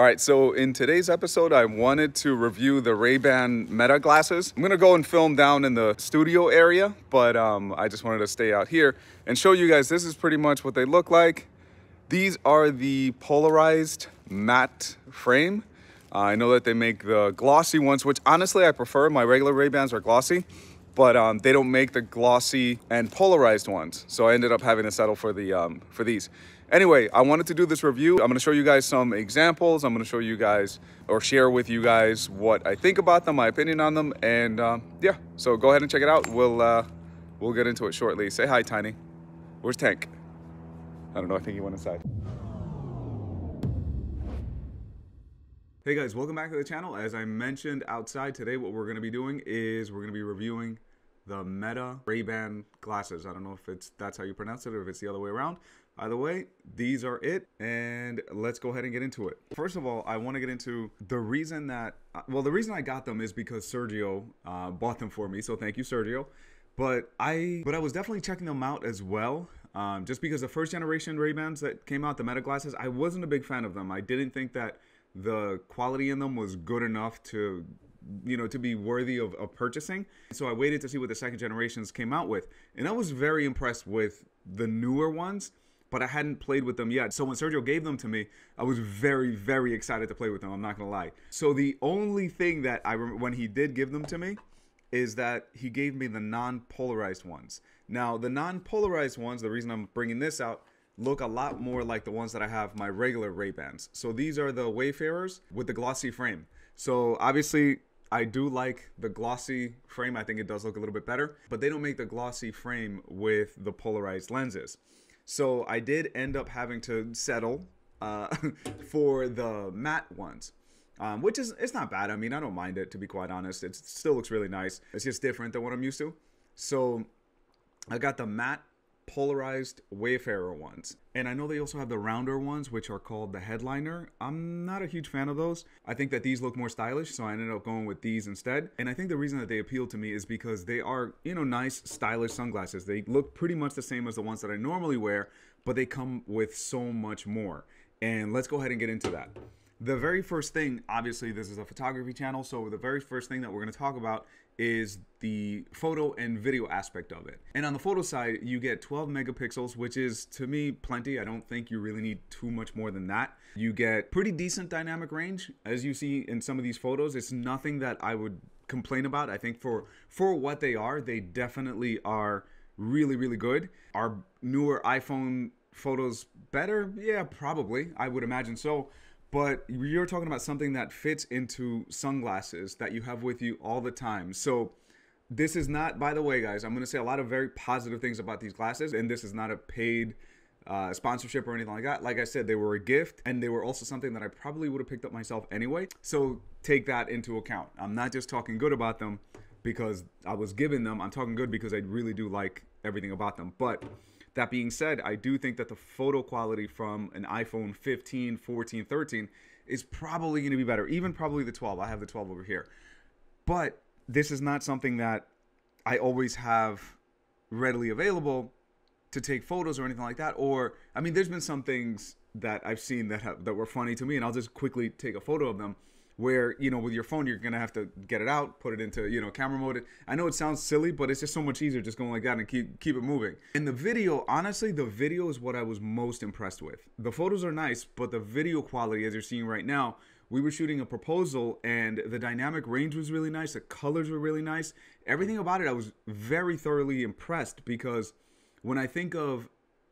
All right, so in today's episode, I wanted to review the Ray-Ban Meta glasses. I'm gonna go and film down in the studio area, but um, I just wanted to stay out here and show you guys this is pretty much what they look like. These are the polarized matte frame. Uh, I know that they make the glossy ones, which honestly I prefer. My regular Ray-Bans are glossy, but um, they don't make the glossy and polarized ones. So I ended up having to settle for the um, for these. Anyway, I wanted to do this review. I'm gonna show you guys some examples. I'm gonna show you guys or share with you guys what I think about them, my opinion on them, and uh, yeah. So go ahead and check it out. We'll uh, we'll get into it shortly. Say hi, Tiny. Where's Tank? I don't know. I think he went inside. Hey guys, welcome back to the channel. As I mentioned outside today, what we're gonna be doing is we're gonna be reviewing the Meta Ray-Ban glasses. I don't know if it's that's how you pronounce it or if it's the other way around. Either way, these are it, and let's go ahead and get into it. First of all, I want to get into the reason that, well, the reason I got them is because Sergio uh, bought them for me, so thank you, Sergio. But I, but I was definitely checking them out as well, um, just because the first generation Ray-Bans that came out, the Meta glasses, I wasn't a big fan of them. I didn't think that the quality in them was good enough to you know to be worthy of, of, purchasing so i waited to see what the second generations came out with and i was very impressed with the newer ones but I hadn't played with them yet. So when Sergio gave them to me, I was very, very excited to play with them. I'm not gonna lie. So the only thing that I remember when he did give them to me is that he gave me the non-polarized ones. Now the non-polarized ones, the reason I'm bringing this out, look a lot more like the ones that I have my regular Ray-Bans. So these are the Wayfarers with the glossy frame. So obviously I do like the glossy frame. I think it does look a little bit better, but they don't make the glossy frame with the polarized lenses. So I did end up having to settle uh, for the matte ones. Um, which is it's not bad. I mean, I don't mind it to be quite honest. It still looks really nice. It's just different than what I'm used to. So I got the matte polarized Wayfarer ones. And I know they also have the rounder ones, which are called the Headliner. I'm not a huge fan of those. I think that these look more stylish, so I ended up going with these instead. And I think the reason that they appeal to me is because they are, you know, nice, stylish sunglasses. They look pretty much the same as the ones that I normally wear, but they come with so much more. And let's go ahead and get into that. The very first thing, obviously, this is a photography channel, so the very first thing that we're going to talk about is the photo and video aspect of it. And on the photo side, you get 12 megapixels, which is to me plenty. I don't think you really need too much more than that. You get pretty decent dynamic range, as you see in some of these photos. It's nothing that I would complain about. I think for for what they are, they definitely are really really good. Are newer iPhone photos better? Yeah, probably. I would imagine so but you're talking about something that fits into sunglasses that you have with you all the time. So this is not, by the way, guys, I'm going to say a lot of very positive things about these glasses, and this is not a paid uh, sponsorship or anything like that. Like I said, they were a gift, and they were also something that I probably would have picked up myself anyway. So take that into account. I'm not just talking good about them because I was given them. I'm talking good because I really do like everything about them. But that being said, I do think that the photo quality from an iPhone 15, 14, 13 is probably going to be better. Even probably the 12. I have the 12 over here. But this is not something that I always have readily available to take photos or anything like that. Or, I mean, there's been some things that I've seen that have, that were funny to me, and I'll just quickly take a photo of them where you know with your phone you're gonna have to get it out put it into you know camera mode. I know it sounds silly but it's just so much easier just going like that and keep keep it moving. And the video honestly the video is what i was most impressed with. The photos are nice but the video quality as you're seeing right now we were shooting a proposal and the dynamic range was really nice the colors were really nice. Everything about it i was very thoroughly impressed because when i think of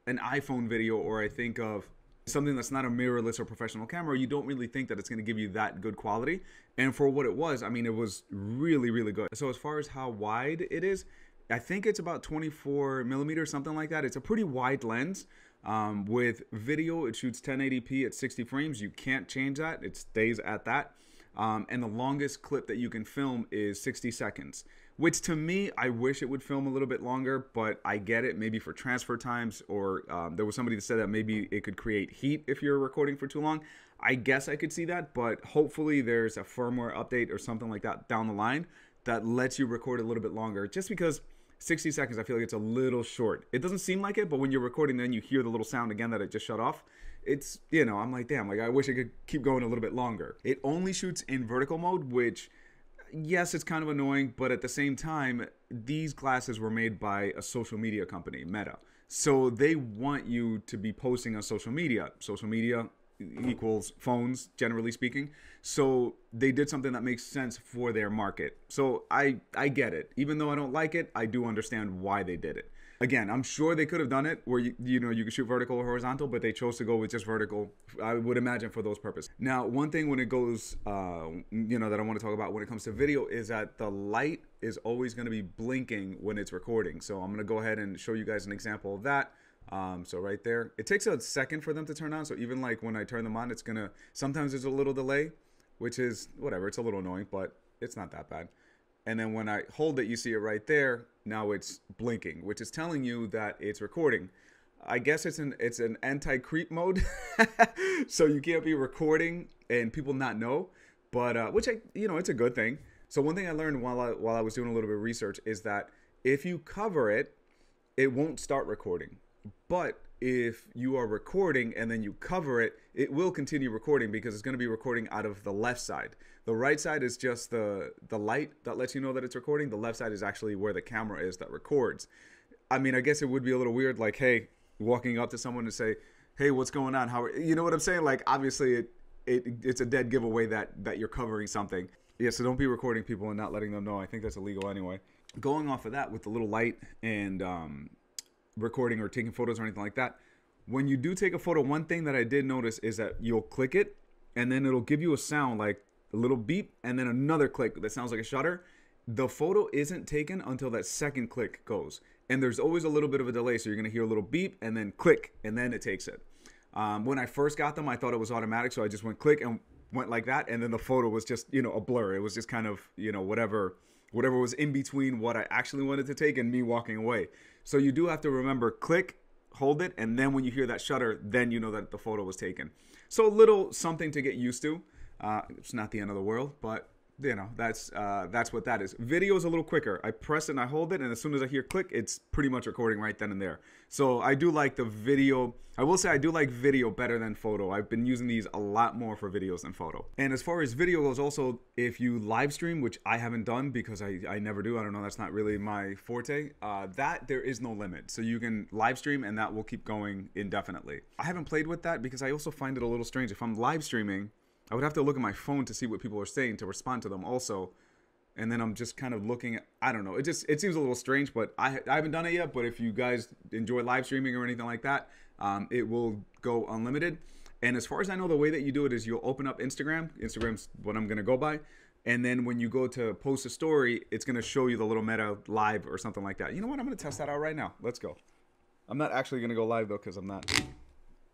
an iphone video or i think of something that's not a mirrorless or professional camera, you don't really think that it's going to give you that good quality. And for what it was, I mean, it was really, really good. So as far as how wide it is, I think it's about 24 millimeters, something like that. It's a pretty wide lens. Um, with video, it shoots 1080p at 60 frames. You can't change that. It stays at that. Um, and the longest clip that you can film is 60 seconds which to me i wish it would film a little bit longer but i get it. Maybe for transfer times or um, there was somebody that said that maybe it could create heat if you're recording for too long. I guess i could see that but hopefully there's a firmware update or something like that down the line that lets you record a little bit longer. Just because 60 seconds i feel like it's a little short. It doesn't seem like it but when you're recording then you hear the little sound again that it just shut off it's you know i'm like damn like i wish i could keep going a little bit longer. It only shoots in vertical mode which yes it's kind of annoying but at the same time these glasses were made by a social media company meta. So they want you to be posting on social media. Social media equals phones generally speaking. So they did something that makes sense for their market. So i i get it. Even though i don't like it i do understand why they did it again, I'm sure they could have done it where you, you know you could shoot vertical or horizontal, but they chose to go with just vertical. I would imagine for those purposes. Now, one thing when it goes, uh, you know, that I want to talk about when it comes to video is that the light is always going to be blinking when it's recording. So I'm going to go ahead and show you guys an example of that. Um, so right there, it takes a second for them to turn on. So even like when I turn them on, it's gonna sometimes there's a little delay, which is whatever. It's a little annoying, but it's not that bad. And then when I hold it, you see it right there. Now it's blinking, which is telling you that it's recording. I guess it's an it's an anti-creep mode, so you can't be recording and people not know. But uh, which I you know it's a good thing. So one thing I learned while I while I was doing a little bit of research is that if you cover it, it won't start recording. But if you are recording and then you cover it, it will continue recording because it's going to be recording out of the left side. The right side is just the the light that lets you know that it's recording. The left side is actually where the camera is that records. I mean, I guess it would be a little weird like, hey, walking up to someone to say, "Hey, what's going on? How you know what I'm saying? Like obviously it, it it's a dead giveaway that that you're covering something. Yeah, so don't be recording people and not letting them know. I think that's illegal anyway. Going off of that with the little light and um, recording or taking photos or anything like that. When you do take a photo, one thing that I did notice is that you'll click it and then it'll give you a sound like a little beep and then another click that sounds like a shutter. The photo isn't taken until that second click goes. And there's always a little bit of a delay. So you're to hear a little beep and then click and then it takes it. Um, when I first got them, I thought it was automatic. So I just went click and went like that. And then the photo was just, you know, a blur. It was just kind of, you know, whatever whatever was in between what I actually wanted to take and me walking away. So you do have to remember click, hold it, and then when you hear that shutter, then you know that the photo was taken. So a little something to get used to. Uh, it's not the end of the world, but you know that's uh, that's what that is. Video is a little quicker. I press it and I hold it, and as soon as I hear click, it's pretty much recording right then and there. So I do like the video. I will say I do like video better than photo. I've been using these a lot more for videos than photo. And as far as video goes, also if you live stream, which I haven't done because I, I never do. I don't know. That's not really my forte. Uh, that there is no limit. So you can live stream and that will keep going indefinitely. I haven't played with that because I also find it a little strange. If I'm live streaming I would have to look at my phone to see what people are saying to respond to them also. And then I'm just kind of looking at, I don't know. It just, it seems a little strange, but I, I haven't done it yet. But if you guys enjoy live streaming or anything like that, um, it will go unlimited. And as far as I know, the way that you do it is you'll open up Instagram. Instagram's what I'm going to go by. And then when you go to post a story, it's going to show you the little meta live or something like that. You know what? I'm going to test that out right now. Let's go. I'm not actually going to go live though, because I'm not,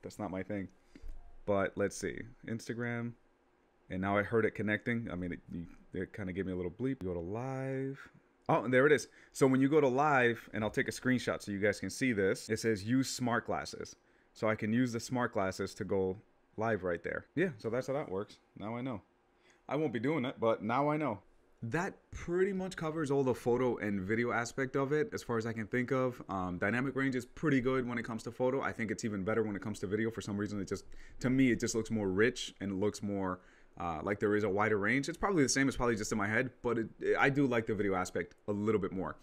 that's not my thing. But let's see. Instagram and now I heard it connecting. I mean, it, it kind of gave me a little bleep. You go to live. Oh, and there it is. So when you go to live, and I'll take a screenshot so you guys can see this, it says use smart glasses. So I can use the smart glasses to go live right there. Yeah, so that's how that works. Now I know. I won't be doing it, but now I know. That pretty much covers all the photo and video aspect of it as far as I can think of. Um, dynamic range is pretty good when it comes to photo. I think it's even better when it comes to video. For some reason, it just, to me, it just looks more rich and looks more uh, like there is a wider range. It's probably the same. It's probably just in my head, but it, I do like the video aspect a little bit more.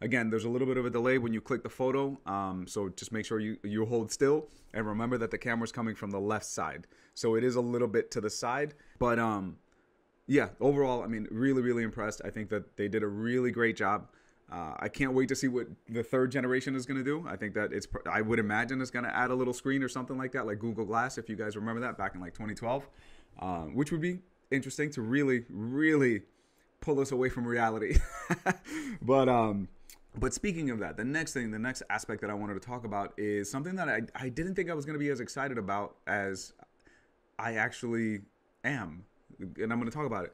Again, there's a little bit of a delay when you click the photo, um, so just make sure you, you hold still and remember that the camera's coming from the left side. So it is a little bit to the side, but um, yeah, overall, I mean, really, really impressed. I think that they did a really great job. Uh, I can't wait to see what the third generation is going to do. I think that it's, I would imagine it's going to add a little screen or something like that, like Google Glass, if you guys remember that back in like 2012 um, which would be interesting to really, really pull us away from reality. but um, but speaking of that, the next thing, the next aspect that I wanted to talk about is something that I, I didn't think I was going to be as excited about as I actually am. And I'm going to talk about it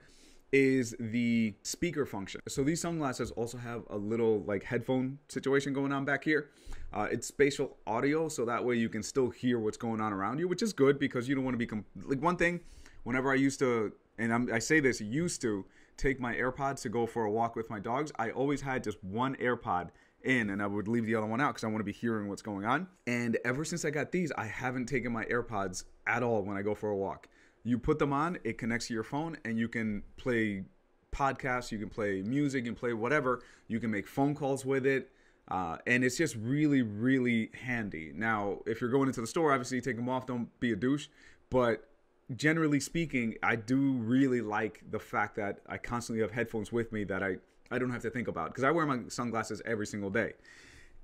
is the speaker function. So these sunglasses also have a little like headphone situation going on back here. Uh, it's spatial audio, so that way you can still hear what's going on around you, which is good because you don't want to be like one thing whenever I used to, and I'm, I say this, used to take my AirPods to go for a walk with my dogs, I always had just one AirPod in and I would leave the other one out because I want to be hearing what's going on. And ever since I got these, I haven't taken my AirPods at all when I go for a walk. You put them on, it connects to your phone, and you can play podcasts, you can play music, you can play whatever. You can make phone calls with it. Uh, and it's just really, really handy. Now, if you're going into the store, obviously take them off, don't be a douche. But generally speaking, I do really like the fact that I constantly have headphones with me that I, I don't have to think about because I wear my sunglasses every single day.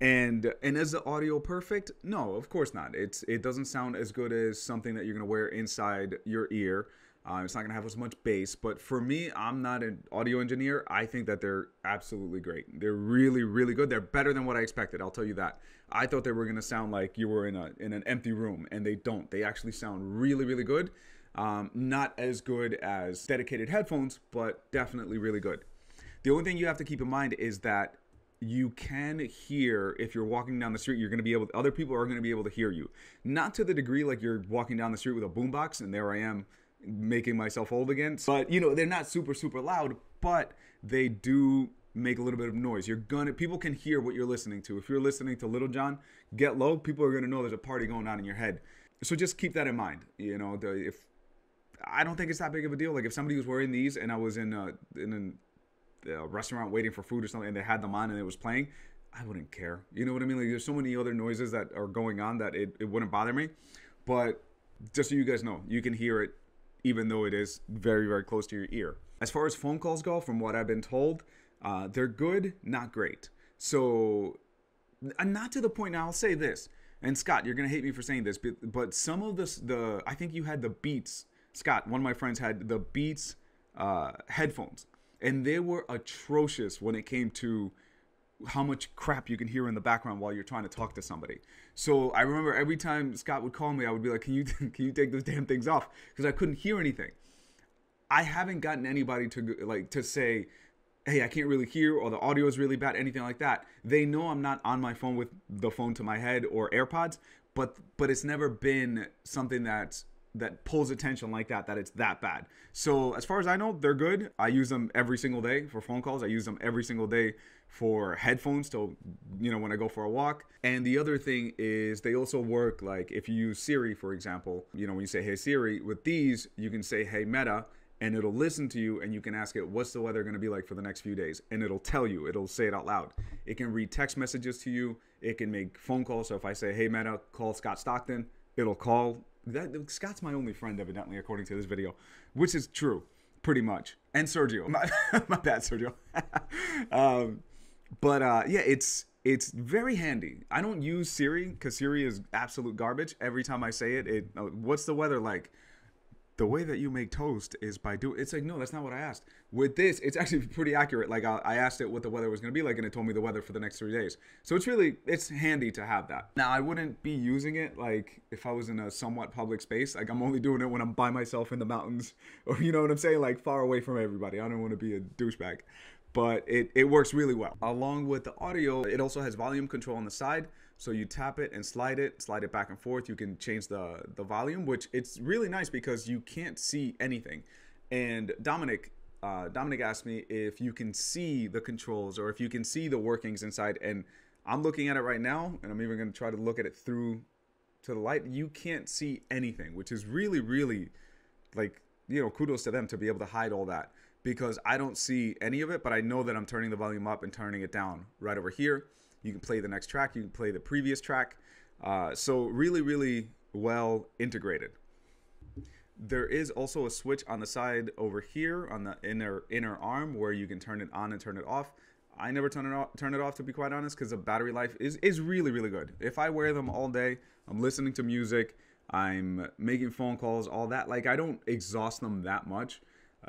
And and is the audio perfect? No, of course not. It's it doesn't sound as good as something that you're gonna wear inside your ear. Uh, it's not gonna have as much bass. But for me, I'm not an audio engineer. I think that they're absolutely great. They're really really good. They're better than what I expected. I'll tell you that. I thought they were gonna sound like you were in a in an empty room, and they don't. They actually sound really really good. Um, not as good as dedicated headphones, but definitely really good. The only thing you have to keep in mind is that you can hear if you're walking down the street you're going to be able other people are going to be able to hear you. Not to the degree like you're walking down the street with a boombox and there i am making myself old again but you know they're not super super loud but they do make a little bit of noise. You're gonna people can hear what you're listening to. If you're listening to Lil Jon get low people are going to know there's a party going on in your head. So just keep that in mind you know if i don't think it's that big of a deal like if somebody was wearing these and i was in a in a restaurant waiting for food or something and they had them on and it was playing, I wouldn't care. You know what I mean? Like there's so many other noises that are going on that it, it wouldn't bother me. But just so you guys know, you can hear it even though it is very, very close to your ear. As far as phone calls go, from what I've been told, uh, they're good, not great. So, not to the point. Now, I'll say this, and Scott, you're gonna hate me for saying this, but, but some of this, the I think you had the Beats. Scott, one of my friends had the Beats uh, headphones, and they were atrocious when it came to how much crap you can hear in the background while you're trying to talk to somebody. So I remember every time Scott would call me, I would be like, "Can you can you take those damn things off?" Because I couldn't hear anything. I haven't gotten anybody to like to say, "Hey, I can't really hear," or the audio is really bad, anything like that. They know I'm not on my phone with the phone to my head or AirPods, but but it's never been something that's that pulls attention like that that it's that bad. So as far as I know, they're good. I use them every single day for phone calls. I use them every single day for headphones to you know when I go for a walk. And the other thing is they also work like if you use Siri for example, you know when you say hey Siri, with these you can say hey Meta and it'll listen to you and you can ask it what's the weather going to be like for the next few days and it'll tell you it'll say it out loud it can read text messages to you it can make phone calls so if i say hey meta call scott stockton it'll call that Scott's my only friend, evidently, according to this video, which is true, pretty much. And Sergio, my, my bad, Sergio. um, but uh, yeah, it's it's very handy. I don't use Siri because Siri is absolute garbage. Every time I say it, it uh, what's the weather like? The way that you make toast is by doing it's like no that's not what i asked. With this it's actually pretty accurate. Like I, I asked it what the weather was going to be like and it told me the weather for the next three days. So it's really it's handy to have that. Now i wouldn't be using it like if i was in a somewhat public space. Like i'm only doing it when i'm by myself in the mountains or you know what i'm saying? Like far away from everybody. I don't want to be a douchebag. But it, it works really well. Along with the audio it also has volume control on the side so you tap it and slide it, slide it back and forth. You can change the, the volume, which it's really nice because you can't see anything. And Dominic, uh, Dominic asked me if you can see the controls or if you can see the workings inside. And I'm looking at it right now, and I'm even going to try to look at it through to the light. You can't see anything, which is really, really like, you know, kudos to them to be able to hide all that because I don't see any of it, but I know that I'm turning the volume up and turning it down right over here. You can play the next track. You can play the previous track. Uh, so really, really well integrated. There is also a switch on the side over here on the inner inner arm where you can turn it on and turn it off. I never turn it off, turn it off to be quite honest because the battery life is is really really good. If I wear them all day, I'm listening to music, I'm making phone calls, all that. Like I don't exhaust them that much.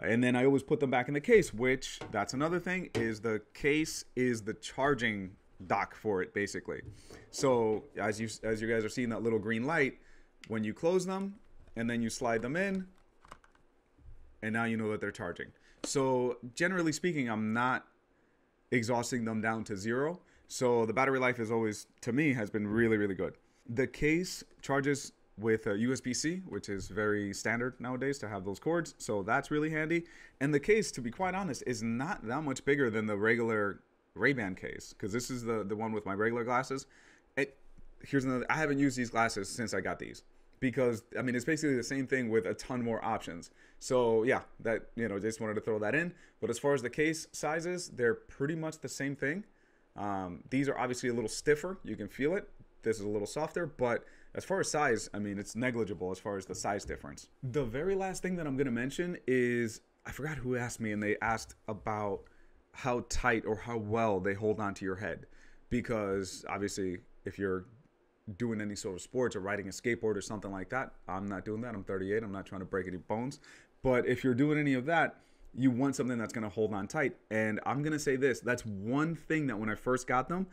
and then I always put them back in the case, which that's another thing is the case is the charging dock for it basically. So as you as you guys are seeing that little green light, when you close them and then you slide them in, and now you know that they're charging. So generally speaking, I'm not exhausting them down to zero. So the battery life is always, to me, has been really, really good. The case charges with a USB-C, which is very standard nowadays to have those cords. So that's really handy. And the case, to be quite honest, is not that much bigger than the regular Ray-Ban case because this is the the one with my regular glasses. It here's another. I haven't used these glasses since I got these because I mean it's basically the same thing with a ton more options. So yeah, that you know just wanted to throw that in. But as far as the case sizes, they're pretty much the same thing. Um, these are obviously a little stiffer. You can feel it. This is a little softer, but as far as size, I mean it's negligible as far as the size difference. The very last thing that I'm gonna mention is I forgot who asked me, and they asked about how tight or how well they hold onto your head because obviously if you're doing any sort of sports or riding a skateboard or something like that. I'm not doing that. I'm 38. I'm not trying to break any bones. But if you're doing any of that, you want something that's going to hold on tight. And I'm going to say this that's one thing that when I first got them,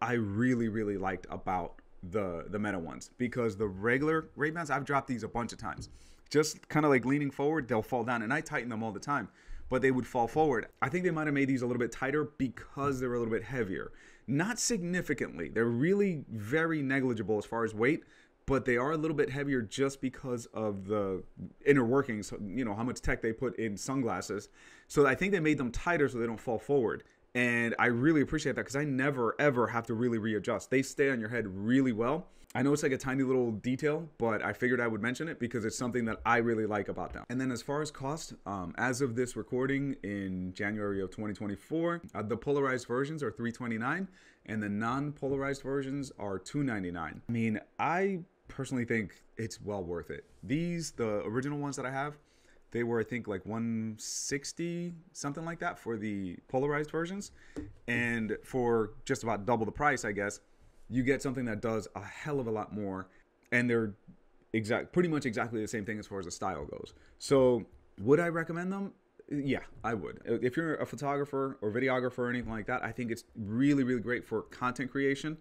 I really, really liked about the the meta ones because the regular Ray-Bans, I've dropped these a bunch of times. Just kind of like leaning forward, they'll fall down. And I tighten them all the time, but they would fall forward. I think they might have made these a little bit tighter because they're a little bit heavier. Not significantly. They're really very negligible as far as weight, but they are a little bit heavier just because of the inner workings, you know, how much tech they put in sunglasses. So I think they made them tighter so they don't fall forward. And I really appreciate that because I never ever have to really readjust. They stay on your head really well. I know it's like a tiny little detail, but I figured I would mention it because it's something that I really like about them. And then as far as cost, um, as of this recording in January of 2024, uh, the polarized versions are 329 and the non-polarized versions are 299. I mean, I personally think it's well worth it. These, the original ones that I have, they were I think like 160 something like that for the polarized versions and for just about double the price I guess you get something that does a hell of a lot more and they're exact pretty much exactly the same thing as far as the style goes. So would i recommend them? Yeah i would. If you're a photographer or videographer or anything like that i think it's really really great for content creation.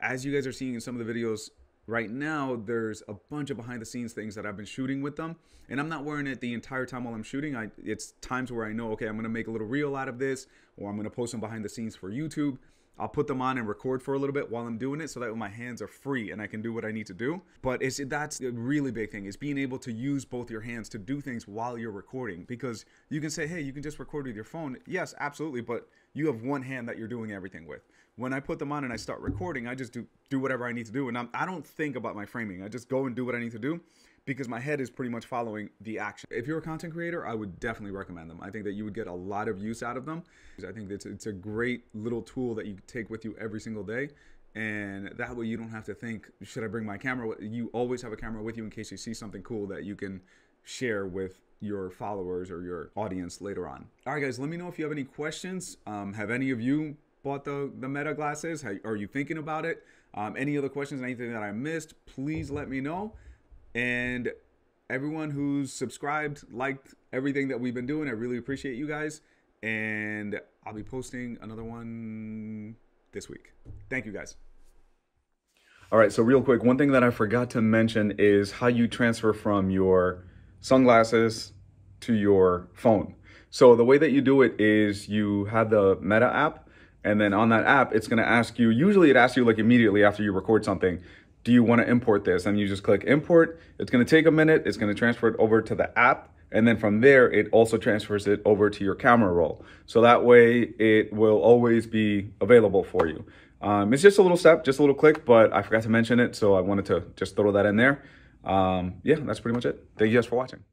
As you guys are seeing in some of the videos right now there's a bunch of behind the scenes things that i've been shooting with them and i'm not wearing it the entire time while i'm shooting. I it's times where i know okay i'm to make a little reel out of this or i'm going to post some behind the scenes for youtube I'll put them on and record for a little bit while I'm doing it so that my hands are free and I can do what I need to do. But it's that's a really big thing is being able to use both your hands to do things while you're recording because you can say, "Hey, you can just record with your phone." Yes, absolutely, but you have one hand that you're doing everything with. When I put them on and I start recording, I just do do whatever I need to do and I'm, I do not think about my framing. I just go and do what I need to do because my head is pretty much following the action. If you're a content creator, I would definitely recommend them. I think that you would get a lot of use out of them. I think it's, it's a great little tool that you take with you every single day. And that way you don't have to think, should I bring my camera? You always have a camera with you in case you see something cool that you can share with your followers or your audience later on. All right, guys, let me know if you have any questions. Um, have any of you bought the, the Meta glasses? are you thinking about it? Um, any other questions, anything that I missed, please let me know. And everyone who's subscribed, liked everything that we've been doing, I really appreciate you guys. And I'll be posting another one this week. Thank you guys. All right, so real quick, one thing that I forgot to mention is how you transfer from your sunglasses to your phone. So the way that you do it is you have the Meta app, and then on that app, it's gonna ask you, usually it asks you like immediately after you record something, do you want to import this? And you just click import. It's going to take a minute. It's going to transfer it over to the app. And then from there, it also transfers it over to your camera roll. So that way it will always be available for you. Um, it's just a little step, just a little click, but I forgot to mention it. So I wanted to just throw that in there. Um, yeah, that's pretty much it. Thank you guys for watching.